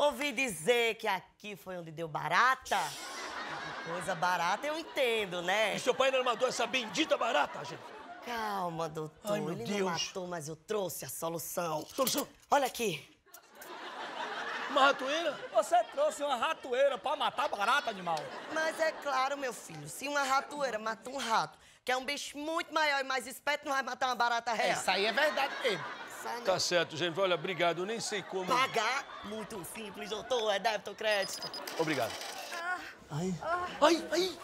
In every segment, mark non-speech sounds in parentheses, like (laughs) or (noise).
Ouvi dizer que aqui foi onde deu barata. Coisa barata eu entendo, né? E seu pai não matou essa bendita barata, gente? Calma, doutor. Ai, meu Ele Deus. não matou, mas eu trouxe a solução. Solução? Olha aqui. Uma ratoeira? Você trouxe uma ratoeira pra matar barata, animal. Mas é claro, meu filho, se uma ratoeira mata um rato, que é um bicho muito maior e mais esperto, não vai matar uma barata real. Isso aí é verdade mesmo. Sabe? Tá certo, gente. Olha, obrigado. Eu nem sei como. Pagar? Muito simples, doutor. É débito ou crédito. Obrigado. Ai. Ai, ai.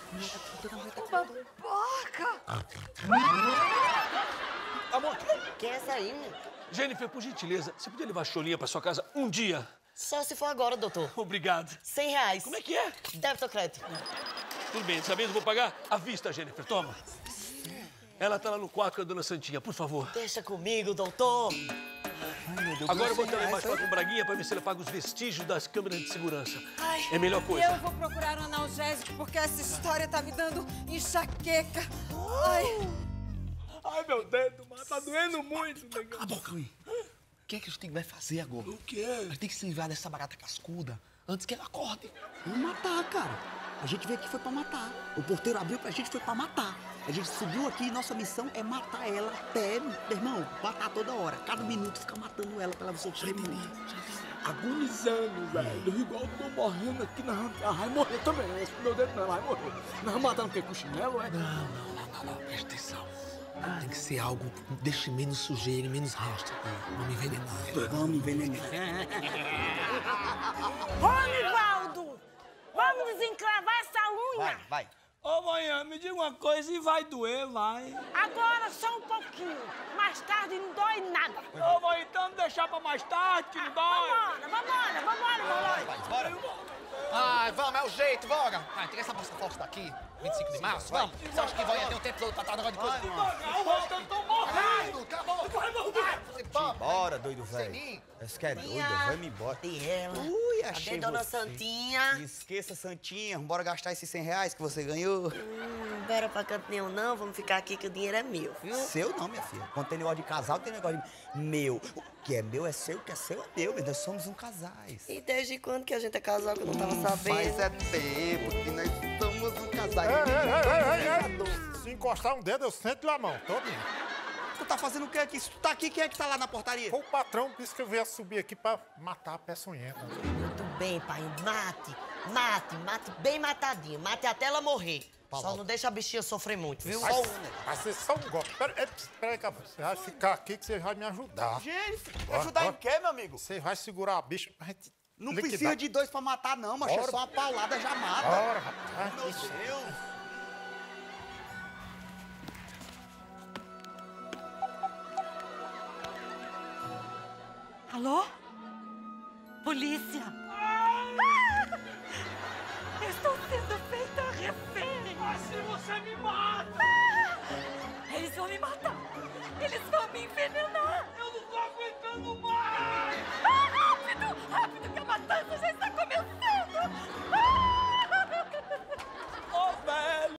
Amor, Quem é essa aí? Jennifer, por gentileza, você podia levar a Cholinha pra sua casa um dia? Só se for agora, doutor. Obrigado. 100 reais. Como é que é? Débito ou crédito? Tudo bem, dessa vez eu vou pagar à vista, Jennifer. Toma. Ela tá lá no quarto com a dona Santinha, por favor. Deixa comigo, doutor. Agora eu vou lá embaixo falar com o Braguinha pra ver se ele paga os vestígios das câmeras de segurança. Ai, É a melhor coisa. eu vou procurar um analgésico porque essa história tá me dando enxaqueca. Ai, Ai, meu dedo, mano, tá doendo muito, negão. Cala a boca, Luiz. O que é que a gente vai fazer agora? O quê? A gente tem que se livrar dessa barata cascuda antes que ela acorde. Vamos matar, cara. A gente veio aqui foi pra matar. O porteiro abriu pra gente foi pra matar. A gente subiu aqui e nossa missão é matar ela até, meu irmão, matar toda hora. Cada minuto fica matando ela pra ela sofrer. Agonizando, velho. Igual eu tô morrendo aqui na Ela vai morrer também, né? Esse meu dedo não, vai morrer. Nós vamos matar o quê? Com chinelo, é? Não, não, não, não, não. Presta atenção. Tem que ser algo que deixe menos sujeira e menos rastro. Vamos envenenar. Vamos envenenar. (laughs) Ô, Nivaldo! Vamos desencravar essa unha! vai. Ô, manhã, me diga uma coisa e vai doer, vai. Agora só um pouquinho. Mais tarde não dói nada. Ô, mãe, então deixar pra mais tarde, que não dói. Vambora, vambora, vambora, vambora. Ai, vamos, é o jeito, vamos. Vai, tira essa bolsa forte daqui. 25 de março, vamos. Você acha que vai ter um tempo todo pra estar negócio de coisa? Devagar, Rosto, eu tô morrendo. Acabou. Vai morrer. Bora, doido velho. Seninho. Esse que é doido, vai-me embora. E ela? Ui, Cadê achei dona você. Santinha? Esqueça, Santinha. Bora gastar esses 100 reais que você ganhou. Hum, Não bora pra canto nenhum, não. Vamos ficar aqui que o dinheiro é meu, viu? Seu não, minha filha. Quando tem negócio de casal, tem negócio de meu. O que é meu é seu, o que é seu é meu. Nós somos um casais. E desde quando que a gente é casal que eu não tava sabendo? Faz é tempo que nós somos um casal. Se encostar um dedo, eu sento na mão, todinho. Tu tá fazendo o que aqui? Se tu tá aqui, quem é que tá lá na portaria? Foi o patrão disse que eu ia subir aqui pra matar a peçonhenta. Muito bem, pai. Mate, mate, mate bem matadinho. Mate até ela morrer. Só não deixa a bichinha sofrer muito, viu? Vai, vai ser só um golpe. Pera, é, pera aí, cabra. Você vai ficar aqui que você vai me ajudar. Gente, Bora, ajudar em bora. quê, meu amigo? Você vai segurar a bicha pra gente Não liquidar. precisa de dois pra matar, não, mas é só uma paulada já mata. Bora, rapaz. Meu Deus. Alô? Polícia! Ah! Estou sendo feita refém! Mas se você me mata!